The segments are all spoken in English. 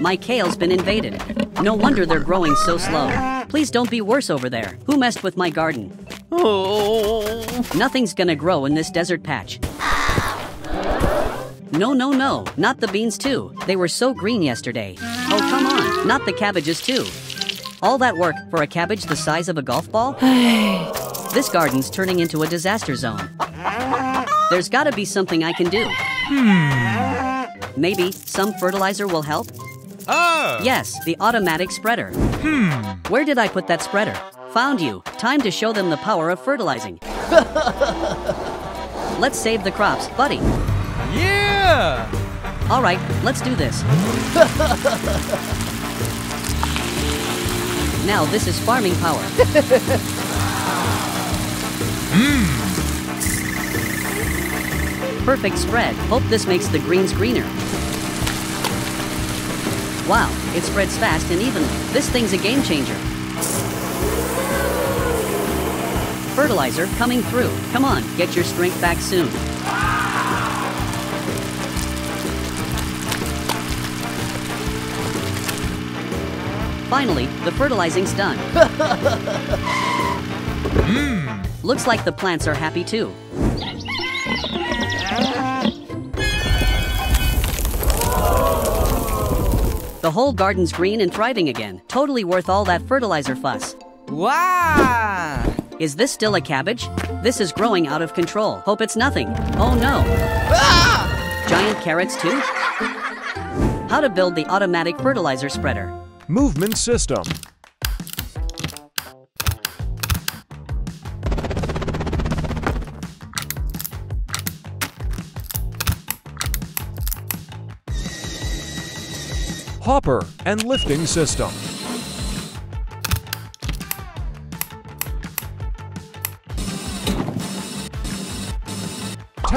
My kale's been invaded. No wonder they're growing so slow. Please don't be worse over there. Who messed with my garden? Oh. Nothing's gonna grow in this desert patch. No, no, no, not the beans too. They were so green yesterday. Oh, come on, not the cabbages too. All that work for a cabbage the size of a golf ball? this garden's turning into a disaster zone. There's gotta be something I can do. Hmm. Maybe some fertilizer will help? Oh. Yes, the automatic spreader. Hmm. Where did I put that spreader? Found you. Time to show them the power of fertilizing. Let's save the crops, buddy. Yeah. All right, let's do this. now this is farming power. Perfect spread. Hope this makes the greens greener. Wow, it spreads fast and evenly. This thing's a game changer. Fertilizer coming through. Come on, get your strength back soon. Finally, the fertilizing's done. Hmm. Looks like the plants are happy too. The whole garden's green and thriving again. Totally worth all that fertilizer fuss. Wow. Is this still a cabbage? This is growing out of control. Hope it's nothing. Oh no. Ah! Giant carrots too? How to build the automatic fertilizer spreader. Movement system. Hopper and lifting system.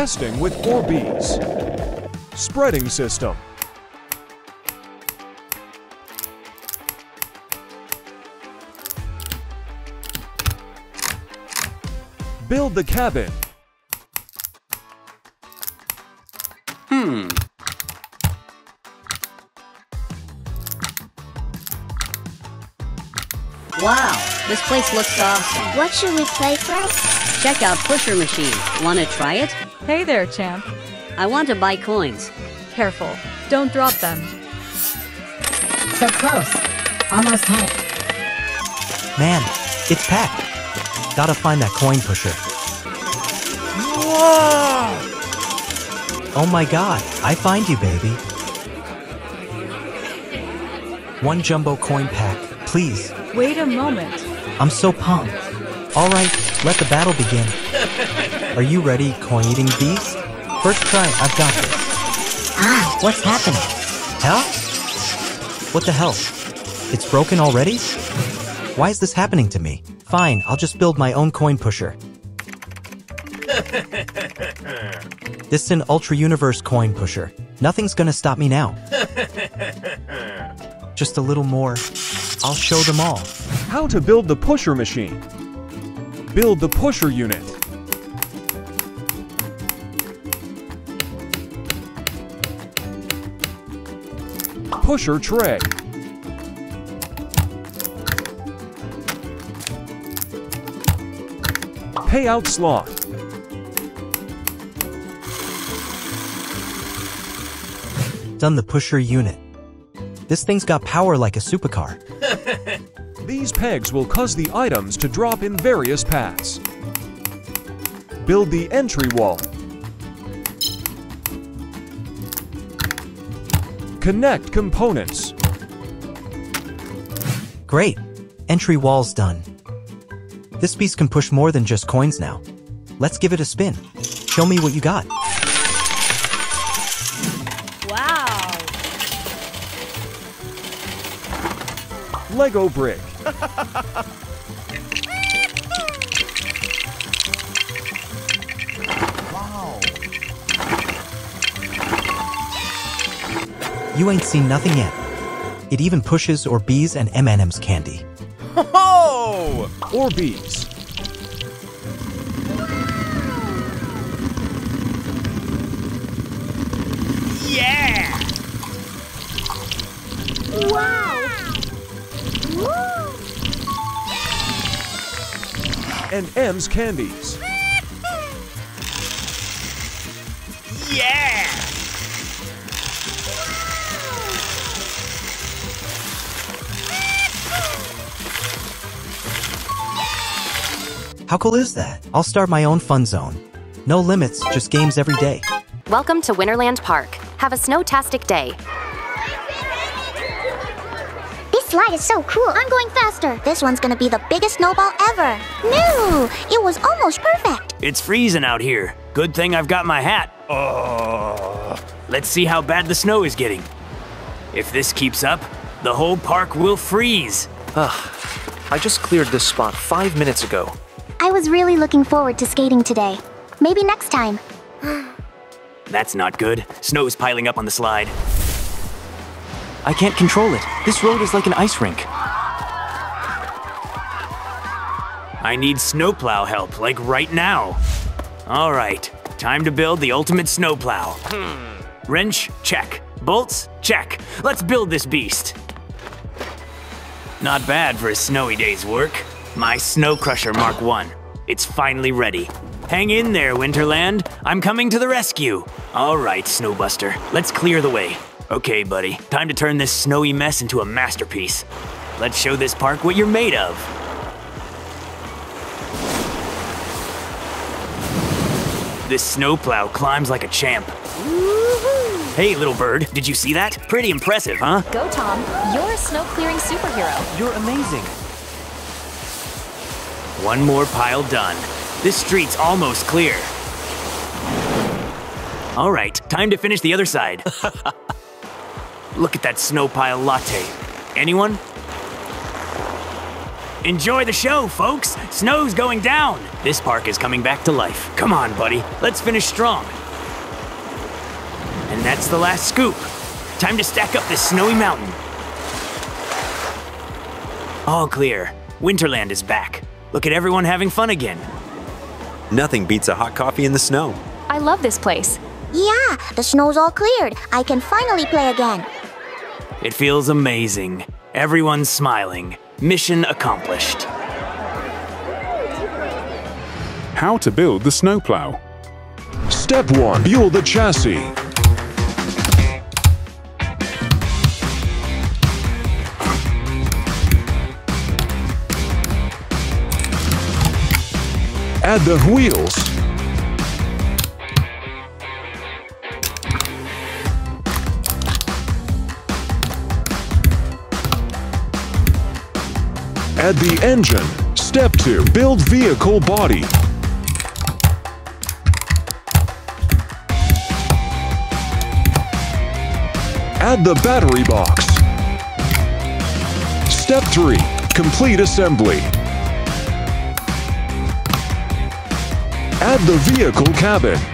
Testing with Orbeez. Spreading system. Build the cabin. Wow, this place looks awesome. What should we play first? Check out Pusher Machine. Wanna try it? Hey there, champ. I want to buy coins. Careful. Don't drop them. So close. Almost had it. Man, it's packed. Gotta find that coin pusher. Whoa. Oh my god, I find you, baby. One jumbo coin pack, please. Wait a moment. I'm so pumped. Alright, let the battle begin. Are you ready, coin eating beast? First try, I've got this. Ah, what's happening? Hell? What the hell? It's broken already? Why is this happening to me? Fine, I'll just build my own coin pusher. This is an Ultra Universe coin pusher. Nothing's gonna stop me now. Just a little more. I'll show them all. How to build the pusher machine. Build the pusher unit. Pusher tray. Payout slot. Done the pusher unit. This thing's got power like a supercar. These pegs will cause the items to drop in various paths. Build the entry wall. Connect components. Great. Entry wall's done. This piece can push more than just coins now. Let's give it a spin. Show me what you got. Lego brick. You ain't seen nothing yet. It even pushes Orbeez and M&M's candy. Oh. Orbeez. Yeah. Wow! Woo! And M's candies. Yeah! How cool is that? I'll start my own fun zone. No limits, just games every day. Welcome to Winterland Park. Have a snowtastic day. This slide is so cool. I'm going faster. This one's gonna be the biggest snowball ever. No! It was almost perfect. It's freezing out here. Good thing I've got my hat. Oh. Let's see how bad the snow is getting. If this keeps up, the whole park will freeze. I just cleared this spot five minutes ago. I was really looking forward to skating today. Maybe next time. That's not good. Snow's piling up on the slide. I can't control it. This road is like an ice rink. I need snowplow help, like right now. All right, time to build the ultimate snowplow. Wrench, check. Bolts, check. Let's build this beast. Not bad for a snowy day's work. My Snow Crusher Mark 1. It's finally ready. Hang in there, Winterland. I'm coming to the rescue. All right, Snowbuster, let's clear the way. Okay, buddy, time to turn this snowy mess into a masterpiece. Let's show this park what you're made of. This snowplow climbs like a champ. Hey, little bird, did you see that? Pretty impressive, huh? Go, Tom. You're a snow clearing superhero. You're amazing. One more pile done. This street's almost clear. All right, time to finish the other side. Look at that snow pile latte. Anyone? Enjoy the show, folks. Snow's going down. This park is coming back to life. Come on, buddy. Let's finish strong. And that's the last scoop. Time to stack up this snowy mountain. All clear. Winterland is back. Look at everyone having fun again. Nothing beats a hot coffee in the snow. I love this place. Yeah, the snow's all cleared. I can finally play again. It feels amazing. Everyone's smiling. Mission accomplished. How to build the snowplow. Step 1. Build the chassis. Add the wheels. Add the engine. Step 2. Build vehicle body. Add the battery box. Step 3. Complete assembly. Add the vehicle cabin.